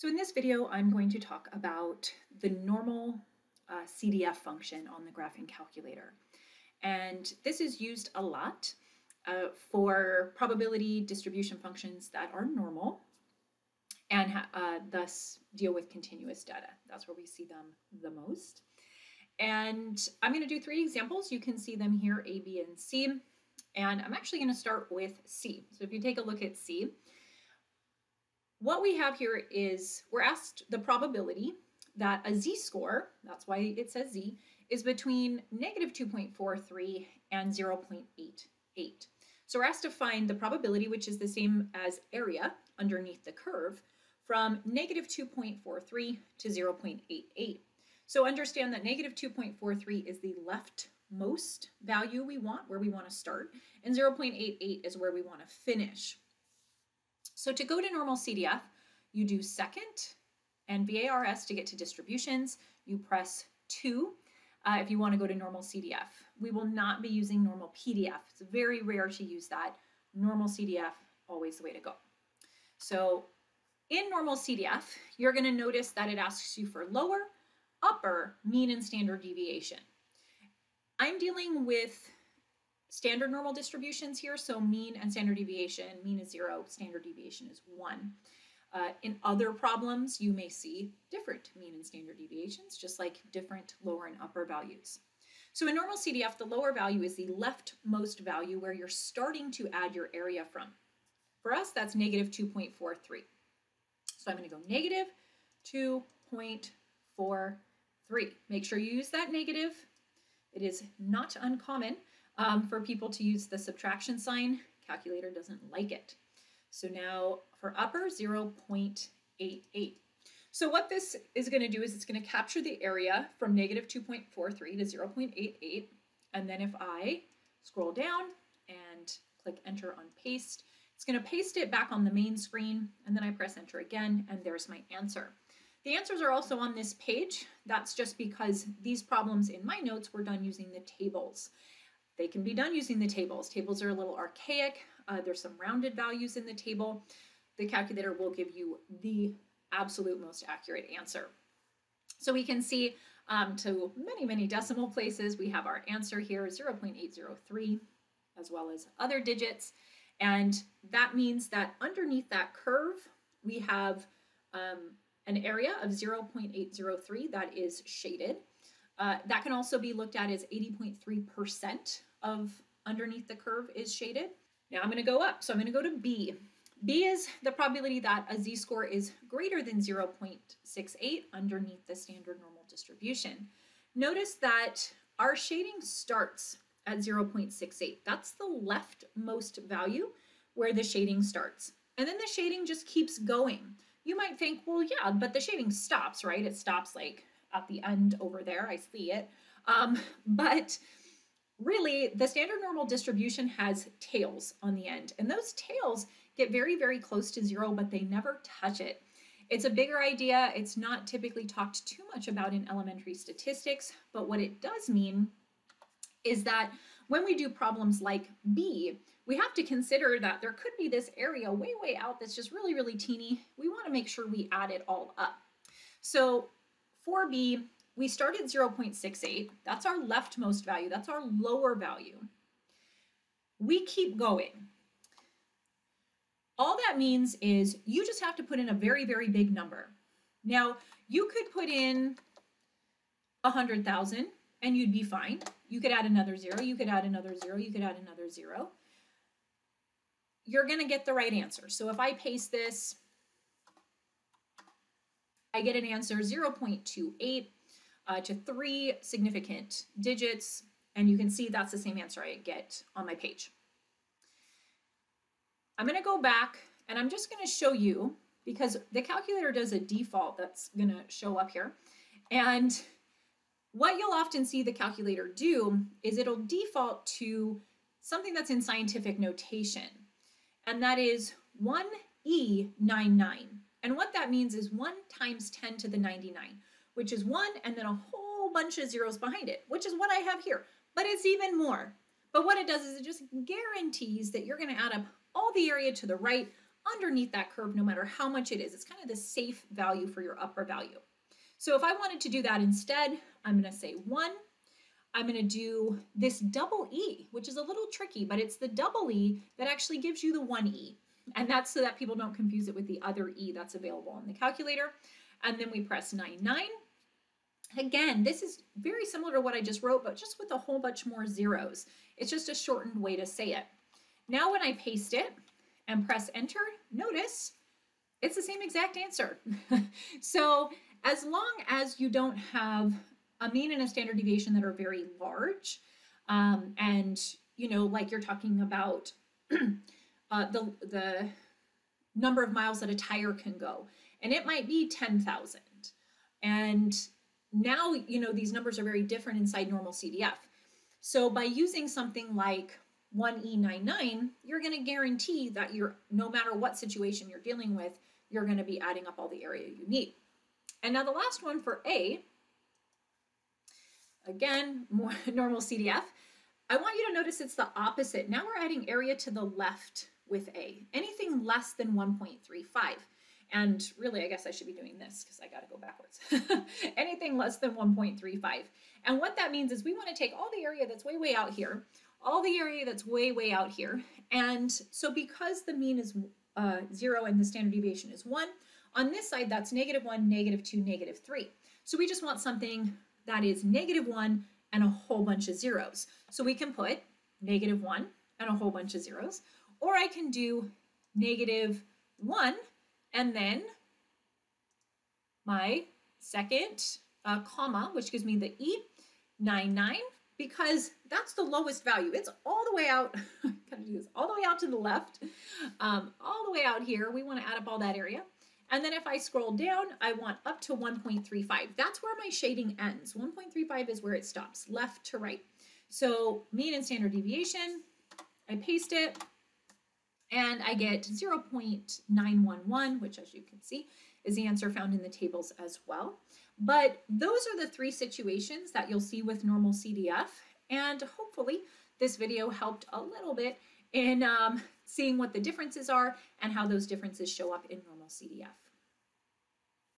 So in this video, I'm going to talk about the normal uh, CDF function on the graphing calculator. And this is used a lot uh, for probability distribution functions that are normal and uh, thus deal with continuous data. That's where we see them the most. And I'm going to do three examples. You can see them here, A, B, and C. And I'm actually going to start with C. So if you take a look at C, what we have here is we're asked the probability that a z-score, that's why it says z, is between negative 2.43 and 0.88. So we're asked to find the probability, which is the same as area underneath the curve, from negative 2.43 to 0.88. So understand that negative 2.43 is the leftmost value we want, where we want to start, and 0.88 is where we want to finish. So to go to normal CDF, you do second and VARS to get to distributions. You press 2 uh, if you want to go to normal CDF. We will not be using normal PDF. It's very rare to use that. Normal CDF, always the way to go. So in normal CDF, you're going to notice that it asks you for lower, upper, mean, and standard deviation. I'm dealing with standard normal distributions here. So mean and standard deviation, mean is zero, standard deviation is one. Uh, in other problems, you may see different mean and standard deviations, just like different lower and upper values. So in normal CDF, the lower value is the leftmost value where you're starting to add your area from. For us, that's negative 2.43. So I'm going to go negative 2.43. Make sure you use that negative. It is not uncommon um, for people to use the subtraction sign. Calculator doesn't like it. So now for upper, 0.88. So what this is going to do is it's going to capture the area from negative 2.43 to 0.88. And then if I scroll down and click enter on paste, it's going to paste it back on the main screen. And then I press enter again, and there's my answer. The answers are also on this page. That's just because these problems in my notes were done using the tables. They can be done using the tables. Tables are a little archaic. Uh, there's some rounded values in the table. The calculator will give you the absolute most accurate answer. So we can see um, to many, many decimal places, we have our answer here, 0.803, as well as other digits. And that means that underneath that curve, we have um, an area of 0.803 that is shaded. Uh, that can also be looked at as 80.3% of underneath the curve is shaded. Now I'm going to go up. So I'm going to go to B. B is the probability that a z-score is greater than 0.68 underneath the standard normal distribution. Notice that our shading starts at 0.68. That's the leftmost value where the shading starts. And then the shading just keeps going. You might think, well, yeah, but the shading stops, right? It stops like at the end over there. I see it. Um, but really, the standard normal distribution has tails on the end, and those tails get very, very close to zero, but they never touch it. It's a bigger idea. It's not typically talked too much about in elementary statistics, but what it does mean is that when we do problems like B, we have to consider that there could be this area way, way out that's just really, really teeny. We want to make sure we add it all up. So for B, we start at 0.68. That's our leftmost value. That's our lower value. We keep going. All that means is you just have to put in a very, very big number. Now, you could put in 100,000 and you'd be fine. You could add another zero, you could add another zero, you could add another zero. You're going to get the right answer. So if I paste this I get an answer 0.28 uh, to three significant digits, and you can see that's the same answer I get on my page. I'm going to go back and I'm just going to show you because the calculator does a default that's going to show up here. And what you'll often see the calculator do is it'll default to something that's in scientific notation, and that is 1E99. And what that means is 1 times 10 to the 99, which is 1 and then a whole bunch of zeros behind it, which is what I have here. But it's even more. But what it does is it just guarantees that you're going to add up all the area to the right underneath that curve no matter how much it is. It's kind of the safe value for your upper value. So if I wanted to do that instead, I'm going to say 1. I'm going to do this double E, which is a little tricky, but it's the double E that actually gives you the 1E. And that's so that people don't confuse it with the other E that's available on the calculator. And then we press 9, 9. Again, this is very similar to what I just wrote, but just with a whole bunch more zeros. It's just a shortened way to say it. Now when I paste it and press enter, notice it's the same exact answer. so as long as you don't have a mean and a standard deviation that are very large, um, and you know, like you're talking about uh, the the number of miles that a tire can go, and it might be ten thousand, and now you know these numbers are very different inside normal CDF. So by using something like 1E99, you're going to guarantee that you're no matter what situation you're dealing with, you're going to be adding up all the area you need. And now the last one for A, again, more normal CDF. I want you to notice it's the opposite. Now we're adding area to the left with A. Anything less than 1.35. And really, I guess I should be doing this because I got to go backwards. Anything less than 1.35. And what that means is we want to take all the area that's way, way out here, all the area that's way, way out here. And so because the mean is uh, zero and the standard deviation is one, on this side, that's negative one, negative two, negative three. So we just want something that is negative one and a whole bunch of zeros. So we can put negative one and a whole bunch of zeros, or I can do negative one and then my second uh, comma, which gives me the E, 9, 9, because that's the lowest value. It's all the way out, kind of do this, all the way out to the left, um, all the way out here. We want to add up all that area. And then if I scroll down, I want up to 1.35. That's where my shading ends. 1.35 is where it stops, left to right. So mean and standard deviation, I paste it, and I get 0.911, which as you can see is the answer found in the tables as well. But those are the three situations that you'll see with normal CDF. And hopefully this video helped a little bit in um, seeing what the differences are and how those differences show up in normal CDF.